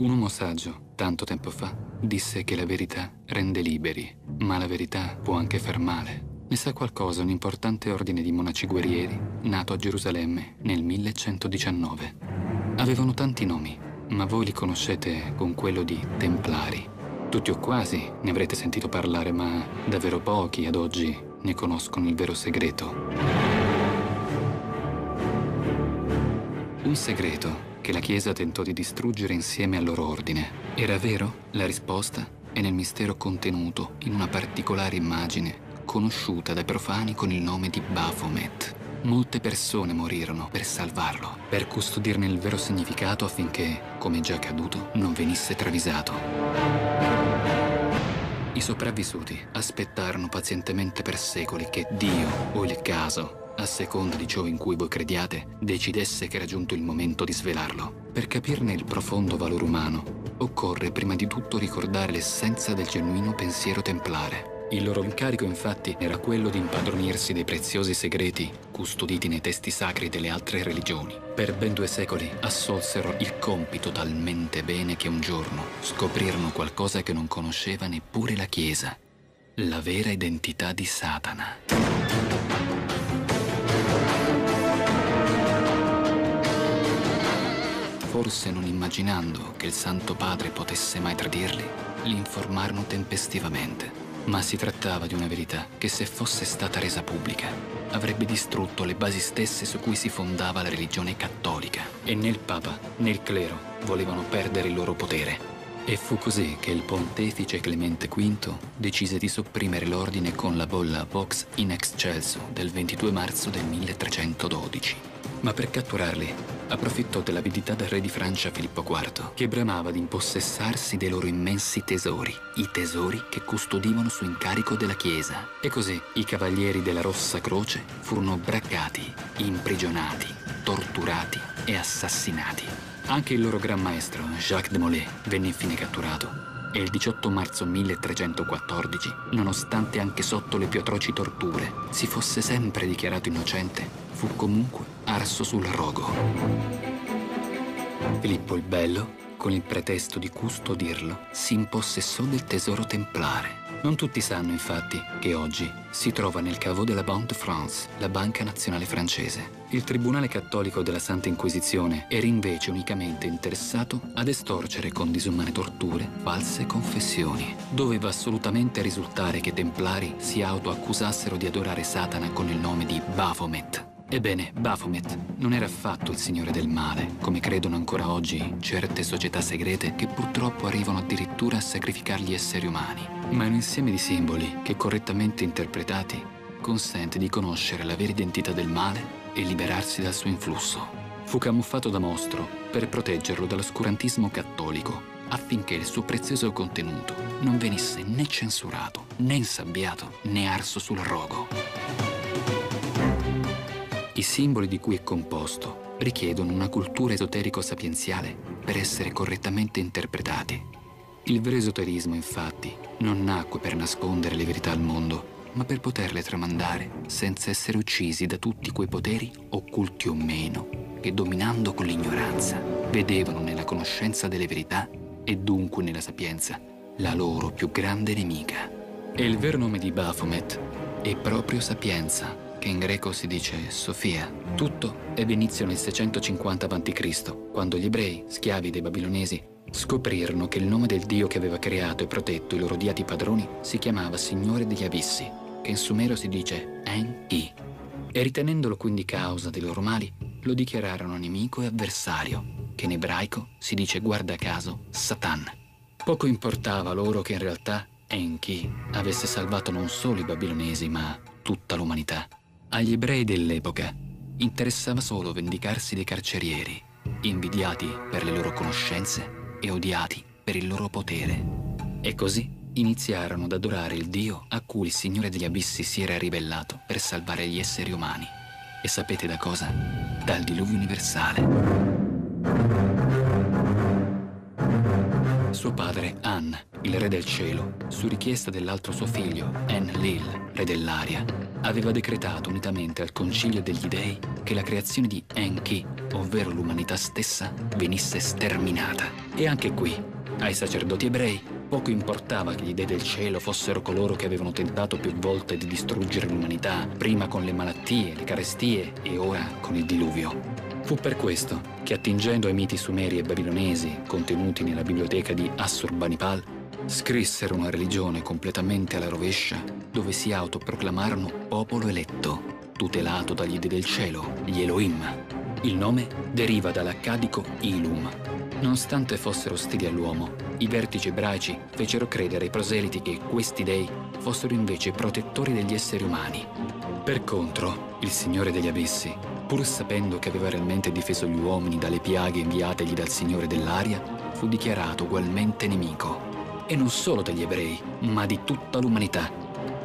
Un uomo saggio, tanto tempo fa, disse che la verità rende liberi, ma la verità può anche far male. Ne sa qualcosa un importante ordine di monaci guerrieri nato a Gerusalemme nel 1119. Avevano tanti nomi, ma voi li conoscete con quello di Templari. Tutti o quasi ne avrete sentito parlare, ma davvero pochi ad oggi ne conoscono il vero segreto. Un segreto che la Chiesa tentò di distruggere insieme al loro ordine. Era vero? La risposta è nel mistero contenuto in una particolare immagine conosciuta dai profani con il nome di Baphomet. Molte persone morirono per salvarlo, per custodirne il vero significato affinché, come già accaduto, non venisse travisato. I sopravvissuti aspettarono pazientemente per secoli che Dio o il caso, a seconda di ciò in cui voi crediate, decidesse che era giunto il momento di svelarlo. Per capirne il profondo valore umano, occorre prima di tutto ricordare l'essenza del genuino pensiero templare. Il loro incarico infatti era quello di impadronirsi dei preziosi segreti custoditi nei testi sacri delle altre religioni. Per ben due secoli assolsero il compito talmente bene che un giorno scoprirono qualcosa che non conosceva neppure la Chiesa, la vera identità di Satana. Forse non immaginando che il Santo Padre potesse mai tradirli, li informarono tempestivamente ma si trattava di una verità che se fosse stata resa pubblica avrebbe distrutto le basi stesse su cui si fondava la religione cattolica. E né il Papa né il clero volevano perdere il loro potere. E fu così che il pontefice Clemente V decise di sopprimere l'ordine con la bolla Vox in Excelso del 22 marzo del 1312. Ma per catturarli approfittò dell'avidità del re di Francia Filippo IV, che bramava di impossessarsi dei loro immensi tesori, i tesori che custodivano su incarico della Chiesa. E così i cavalieri della Rossa Croce furono braccati, imprigionati, torturati e assassinati. Anche il loro gran maestro, Jacques de Molay, venne infine catturato e il 18 marzo 1314, nonostante anche sotto le più atroci torture si fosse sempre dichiarato innocente, fu comunque arso sul rogo. Filippo il Bello, con il pretesto di custodirlo, si impossessò del tesoro templare. Non tutti sanno, infatti, che oggi si trova nel caveau de la Banque de France, la banca nazionale francese. Il Tribunale Cattolico della Santa Inquisizione era invece unicamente interessato ad estorcere con disumane torture false confessioni. Doveva assolutamente risultare che i Templari si autoaccusassero di adorare Satana con il nome di Baphomet, Ebbene, Baphomet non era affatto il signore del male, come credono ancora oggi certe società segrete che purtroppo arrivano addirittura a sacrificargli esseri umani, ma è un insieme di simboli che correttamente interpretati consente di conoscere la vera identità del male e liberarsi dal suo influsso. Fu camuffato da mostro per proteggerlo dall'oscurantismo cattolico, affinché il suo prezioso contenuto non venisse né censurato, né insabbiato, né arso sul rogo. I simboli di cui è composto richiedono una cultura esoterico-sapienziale per essere correttamente interpretati. Il vero esoterismo, infatti, non nacque per nascondere le verità al mondo, ma per poterle tramandare senza essere uccisi da tutti quei poteri, occulti o meno, che dominando con l'ignoranza vedevano nella conoscenza delle verità e dunque nella sapienza la loro più grande nemica. E il vero nome di Baphomet è proprio sapienza, che in greco si dice Sofia. Tutto ebbe inizio nel 650 a.C., quando gli ebrei, schiavi dei babilonesi, scoprirono che il nome del dio che aveva creato e protetto i loro odiati padroni si chiamava Signore degli Abissi, che in sumero si dice En-I. E ritenendolo quindi causa dei loro mali, lo dichiararono nemico e avversario, che in ebraico si dice guarda caso Satan. Poco importava loro che in realtà Enki avesse salvato non solo i babilonesi, ma tutta l'umanità. Agli ebrei dell'epoca interessava solo vendicarsi dei carcerieri, invidiati per le loro conoscenze e odiati per il loro potere. E così iniziarono ad adorare il Dio a cui il Signore degli Abissi si era ribellato per salvare gli esseri umani. E sapete da cosa? Dal diluvio universale. Suo padre, An, il re del cielo, su richiesta dell'altro suo figlio, Enlil, re dell'aria, aveva decretato unitamente al concilio degli dei che la creazione di Enki, ovvero l'umanità stessa, venisse sterminata. E anche qui, ai sacerdoti ebrei, poco importava che gli dei del cielo fossero coloro che avevano tentato più volte di distruggere l'umanità, prima con le malattie, le carestie e ora con il diluvio. Fu per questo che attingendo ai miti sumeri e babilonesi contenuti nella biblioteca di Assurbanipal, scrissero una religione completamente alla rovescia dove si autoproclamarono popolo eletto, tutelato dagli dei del cielo, gli Elohim. Il nome deriva dall'accadico Ilum. Nonostante fossero ostili all'uomo, i vertici ebraici fecero credere ai proseliti che questi dei fossero invece protettori degli esseri umani. Per contro, il Signore degli Abissi pur sapendo che aveva realmente difeso gli uomini dalle piaghe inviategli dal Signore dell'aria, fu dichiarato ugualmente nemico. E non solo degli ebrei, ma di tutta l'umanità.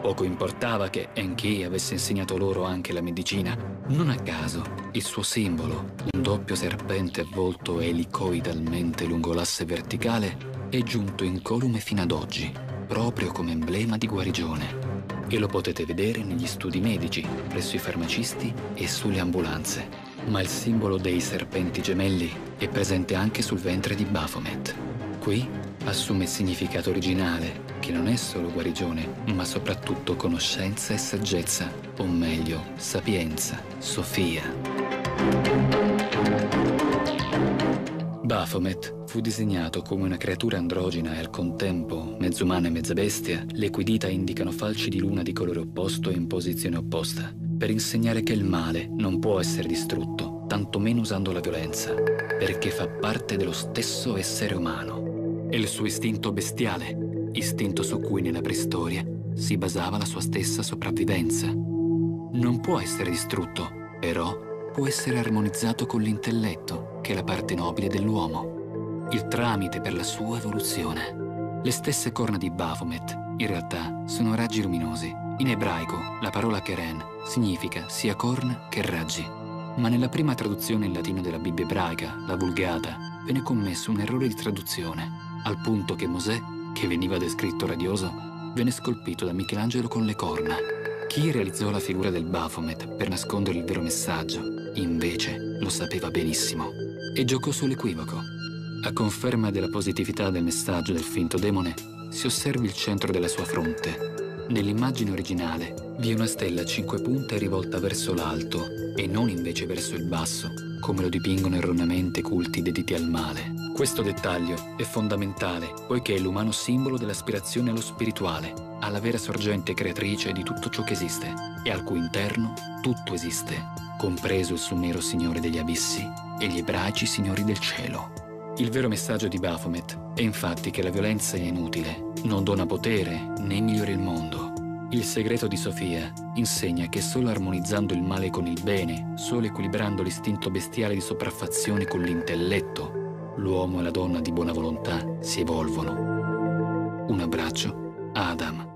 Poco importava che Enki avesse insegnato loro anche la medicina. Non a caso, il suo simbolo, un doppio serpente avvolto elicoidalmente lungo l'asse verticale, è giunto incolume fino ad oggi, proprio come emblema di guarigione e lo potete vedere negli studi medici, presso i farmacisti e sulle ambulanze. Ma il simbolo dei serpenti gemelli è presente anche sul ventre di Baphomet. Qui assume significato originale, che non è solo guarigione, ma soprattutto conoscenza e saggezza, o meglio, sapienza, Sofia. Baphomet fu disegnato come una creatura androgina e al contempo mezzo umana e mezza bestia, le cui dita indicano falci di luna di colore opposto e in posizione opposta, per insegnare che il male non può essere distrutto, tantomeno usando la violenza, perché fa parte dello stesso essere umano. E il suo istinto bestiale, istinto su cui nella preistoria si basava la sua stessa sopravvivenza. Non può essere distrutto, però può essere armonizzato con l'intelletto, che è la parte nobile dell'uomo, il tramite per la sua evoluzione. Le stesse corna di Baphomet, in realtà, sono raggi luminosi. In ebraico, la parola keren significa sia corna che raggi. Ma nella prima traduzione in latino della Bibbia ebraica, la Vulgata, venne commesso un errore di traduzione, al punto che Mosè, che veniva descritto radioso, venne scolpito da Michelangelo con le corna. Chi realizzò la figura del Baphomet per nascondere il vero messaggio invece, lo sapeva benissimo e giocò sull'equivoco. A conferma della positività del messaggio del finto demone, si osservi il centro della sua fronte. Nell'immagine originale vi è una stella a cinque punte rivolta verso l'alto e non invece verso il basso, come lo dipingono erroneamente culti dediti al male. Questo dettaglio è fondamentale poiché è l'umano simbolo dell'aspirazione allo spirituale, alla vera sorgente creatrice di tutto ciò che esiste e al cui interno tutto esiste compreso il suo signore degli abissi e gli ebraici signori del cielo. Il vero messaggio di Baphomet è infatti che la violenza è inutile, non dona potere né migliora il mondo. Il segreto di Sofia insegna che solo armonizzando il male con il bene, solo equilibrando l'istinto bestiale di sopraffazione con l'intelletto, l'uomo e la donna di buona volontà si evolvono. Un abbraccio, Adam.